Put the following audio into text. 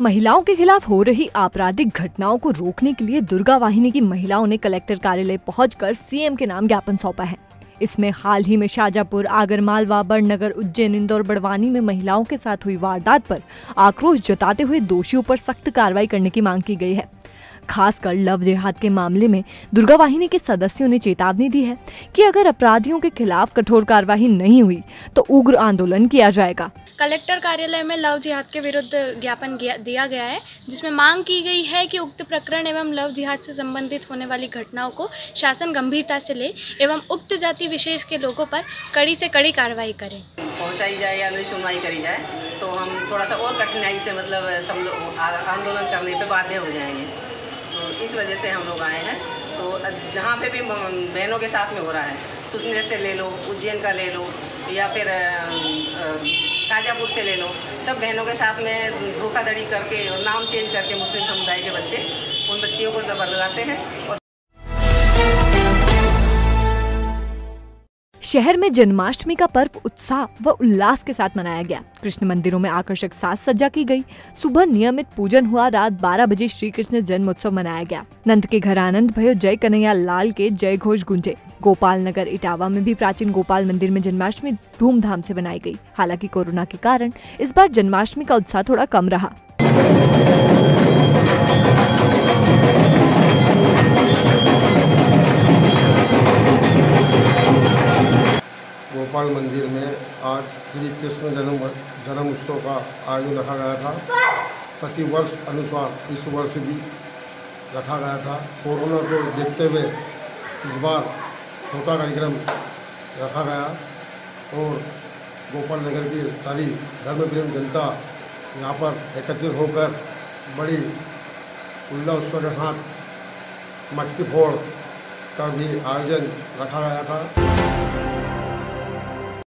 महिलाओं के खिलाफ हो रही आपराधिक घटनाओं को रोकने के लिए दुर्गा वाहिनी की महिलाओं ने कलेक्टर कार्यालय पहुंचकर सीएम के नाम ज्ञापन सौंपा है। इसमें हाल ही में शाजापुर आगरमालवा बड़नगर, उज्जैन, इंदौर, बड़वानी में महिलाओं के साथ हुई वारदात पर आक्रोश जताते हुए दोषियों पर सख्त कार्रवाई करने की मांग की गई है। खासकर लव जिहाद के मामले में दुर्गा वाहिनी के सदस्यों ने चेतावनी दी है कि अगर अपराधियों के खिलाफ कठोर कार्रवाई नहीं हुई तो उग्र आंदोलन किया जाएगा। कलेक्टर कार्यालय में लव जिहाद के विरुद्ध ज्ञापन दिया गया है जिसमें मांग की गई है कि उक्त प्रकरण एवं लव जिहाद से संबंधित होने वाली घटनाओं को शासन गंभीरता से ले एवं उक्त जाति विशेष के लोगों पर कड़ी से कड़ी कार्रवाई करे। पहुंचाई जाए या सुनवाई करी जाए तो हम थोड़ा सा और कठिनाई से मतलब आंदोलन करने पर बाध्य हो जाएँगे। इस वजह से हम लोग आए हैं। तो जहाँ पे भी बहनों के साथ में हो रहा है सुसनेर से ले लो, उज्जैन का ले लो, या फिर शाजापुर से ले लो, सब बहनों के साथ में धोखाधड़ी करके और नाम चेंज करके मुस्लिम समुदाय के बच्चे, उन बच्चियों को लगाते हैं और शहर में जन्माष्टमी का पर्व उत्साह व उल्लास के साथ मनाया गया। कृष्ण मंदिरों में आकर्षक साज सज्जा की गई। सुबह नियमित पूजन हुआ। रात 12 बजे श्री कृष्ण जन्म उत्सव मनाया गया। नंद के घर आनंद भयो। जय कन्हैया लाल के जय घोष गुंजे। गोपाल नगर इटावा में भी प्राचीन गोपाल मंदिर में जन्माष्टमी धूमधाम से मनाई गई। हालाँकि कोरोना के कारण इस बार जन्माष्टमी का उत्साह थोड़ा कम रहा। गोपाल मंदिर में आज श्री कृष्ण जन्म जन्म उत्सव का आयोजन रखा गया था। प्रति वर्ष अनुसार इस वर्ष भी रखा गया था। कोरोना को देखते हुए इस बार छोटा कार्यक्रम रखा गया और गोपाल नगर की सारी धर्म प्रेम जनता यहाँ पर एकत्रित होकर बड़ी उल्लास के साथ मटकी फोड़ का भी आयोजन रखा गया था।